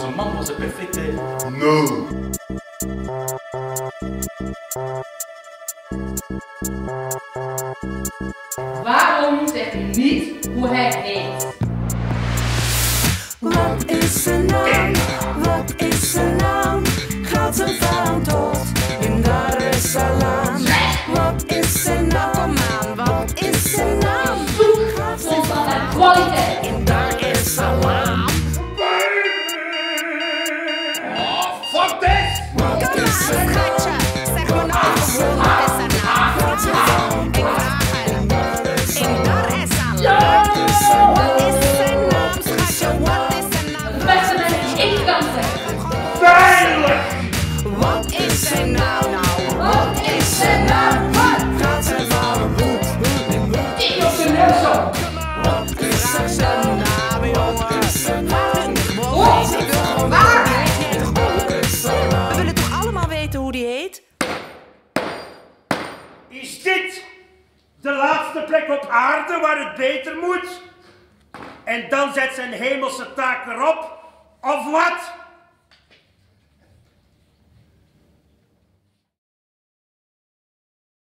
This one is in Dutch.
was een perfecte... Nul. Waarom zegt u niet hoe hij heet? Wat is zijn naam? Is zijn naam? Wat is zijn naam? Gaat zijn fout goed? Ik op. Wat is zijn naam, jongen? Wat? Die heet. Wat is zijn? We willen toch allemaal weten hoe die heet? Is dit de laatste plek op aarde waar het beter moet? En dan zet zijn hemelse taak erop? Of wat?